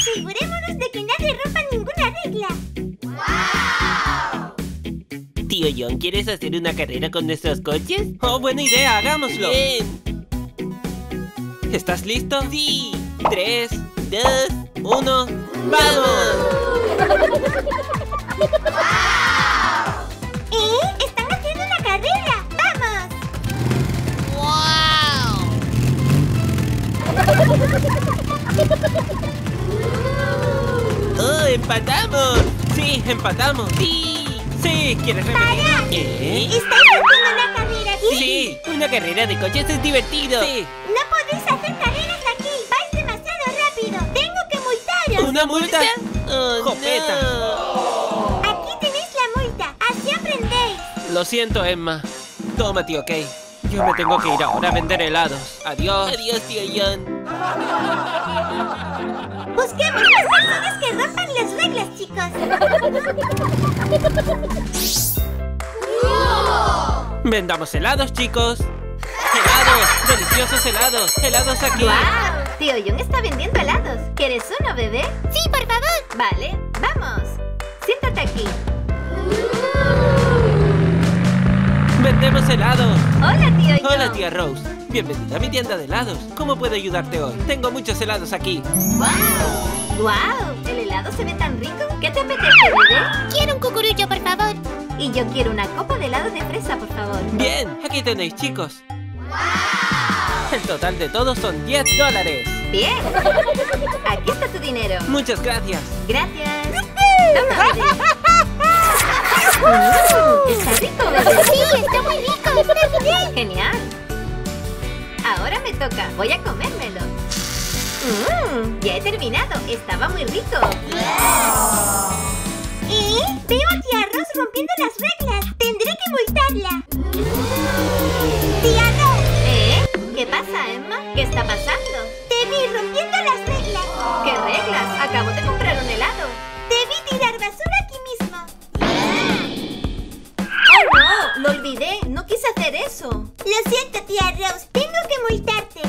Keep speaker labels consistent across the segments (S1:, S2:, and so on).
S1: Asegurémonos de que nadie rompa ninguna regla.
S2: Tío John, ¿quieres hacer una carrera con nuestros coches? Oh, buena idea, hagámoslo. Bien. ¿Estás listo? Sí. Tres, dos, uno, ¡vamos!
S1: ¿Eh? ¡Están haciendo una carrera! ¡Vamos!
S2: ¡Oh, empatamos! Sí, empatamos. Sí. Sí, ¿quieres repetir? ¿Eh?
S1: ¿Estáis haciendo una carrera aquí?
S2: Sí, una carrera de coches es divertido. Sí.
S1: No podéis hacer carreras aquí. Vais demasiado rápido. Tengo que multaros.
S2: ¿Una multa? Oh,
S3: Jopeta.
S2: no.
S1: Aquí tenéis la multa. Así aprendéis.
S2: Lo siento, Emma. Toma, tío Kay. Yo me tengo que ir ahora a vender helados. Adiós. Adiós, tío John.
S1: Busquemos las personas que rompan las reglas, chicos.
S2: Vendamos helados, chicos. ¡Helados! ¡Deliciosos helados! ¡Helados aquí!
S4: ¡Wow! Tío John está vendiendo helados. ¿Quieres uno, bebé?
S1: Sí, por favor.
S4: Vale, vamos. Siéntate aquí.
S2: ¡Vendemos helados!
S4: Hola, tío John.
S2: Hola, tía Rose. Bienvenida a mi tienda de helados. ¿Cómo puedo ayudarte hoy? Tengo muchos helados aquí.
S4: ¡Wow! ¡Wow! ¿El helado se ve tan rico? ¿Qué te apetece, bebé?
S1: Quiero un cucurucho, por favor.
S4: Y yo quiero una copa de helado de fresa, por favor.
S2: Bien, aquí tenéis, chicos. El total de todos son 10 dólares.
S4: Bien. Aquí está tu dinero.
S2: Muchas gracias.
S4: Gracias. Toma, bebé. Está rico, bebé. Genial. Ahora me toca. Voy a comérmelo. Mmm, ya he terminado. Estaba muy rico.
S1: ¿Eh? Veo a tía Rose rompiendo las reglas. Tendré que multarla. Tía Rose,
S4: ¿Eh? ¿Qué pasa, Emma? ¿Qué está pasando?
S1: te vi rompiendo las reglas.
S4: ¿Qué reglas? Acabo de comprar un helado.
S1: Te vi tirar basura aquí mismo.
S4: ¡Oh, no! ¡Lo olvidé! Hacer eso.
S1: Lo siento, tía Rose. Tengo que multarte.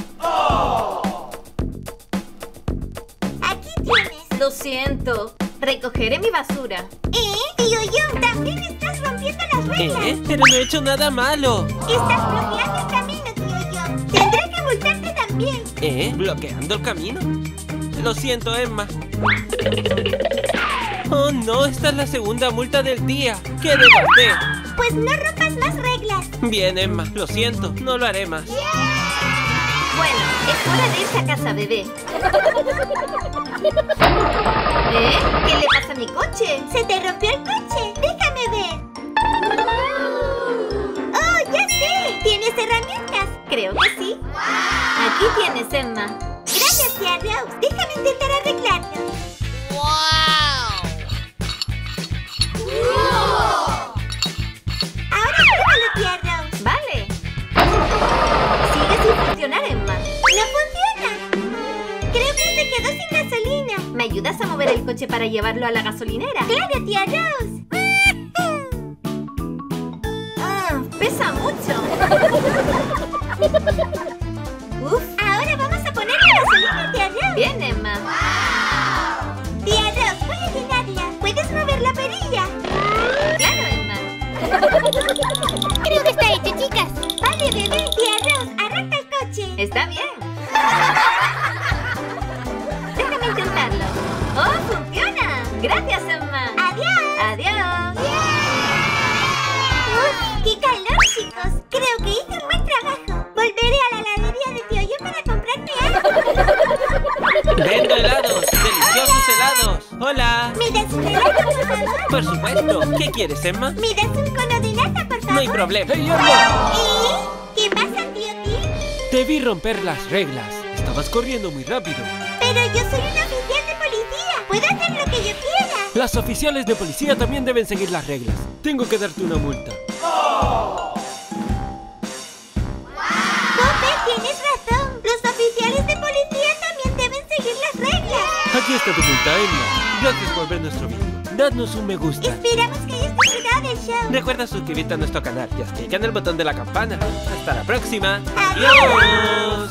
S1: Aquí tienes.
S4: Lo siento. Recogeré mi basura.
S1: ¿Eh? Tío John, también estás rompiendo las reglas.
S2: ¿Eh? Pero no he hecho nada malo.
S1: Estás bloqueando el camino, tío John. Tendré que multarte también.
S2: ¿Eh? ¿Bloqueando el camino? Lo siento, Emma. Oh, no, esta es la segunda multa del día. ¿Qué debo hacer?
S1: Pues no rompas más reglas.
S2: Bien, Emma, lo siento, no lo haré más.
S4: Bueno, es hora de irse a casa, bebé. ¿Eh? ¿Qué le pasa a mi coche?
S1: Se te rompió el coche. Déjame ver. ¡Oh, ya sé! ¿Tienes herramientas?
S4: Creo que sí. Aquí tienes, Emma.
S1: Gracias, tía Rose. Déjame intentar
S4: ¿Me ayudas a mover el coche para llevarlo a la gasolinera?
S1: ¡Claro, tía Rose!
S4: Ah, pesa mucho.
S1: Uf, ahora vamos a poner la gasolina, tía Rose.
S4: Bien, Emma.
S1: Tía Rose, voy a llenarla. ¿Puedes mover la perilla?
S4: Claro, Emma. Gracias, Emma.
S1: Adiós.
S4: Adiós.
S1: Uf, ¡Qué calor, chicos! Creo que hice un buen trabajo. Volveré a la heladería de tío yo para comprarme algo.
S2: ¡Vendo helados! ¡Deliciosos helados! ¡Hola!
S1: ¿Me das un helado, por favor?
S2: Por supuesto. ¿Qué quieres, Emma?
S1: ¿Me das un cono de nata, por favor?
S2: No hay problema.
S1: ¿Eh? ¿Qué pasa, tío Tim?
S3: Te vi romper las reglas. Estabas corriendo muy rápido.
S1: Pero yo soy un
S3: Las oficiales de policía también deben seguir las reglas. Tengo que darte una multa.
S1: Pope, tienes razón. Los oficiales de policía también deben seguir las reglas.
S3: Aquí está tu multa, Emma. Gracias por ver nuestro vídeo. Dadnos un me gusta.
S1: Esperamos que hayas disfrutado del show.
S2: Recuerda suscribirte a nuestro canal y activar el botón de la campana. ¡Hasta la próxima! ¡Adiós!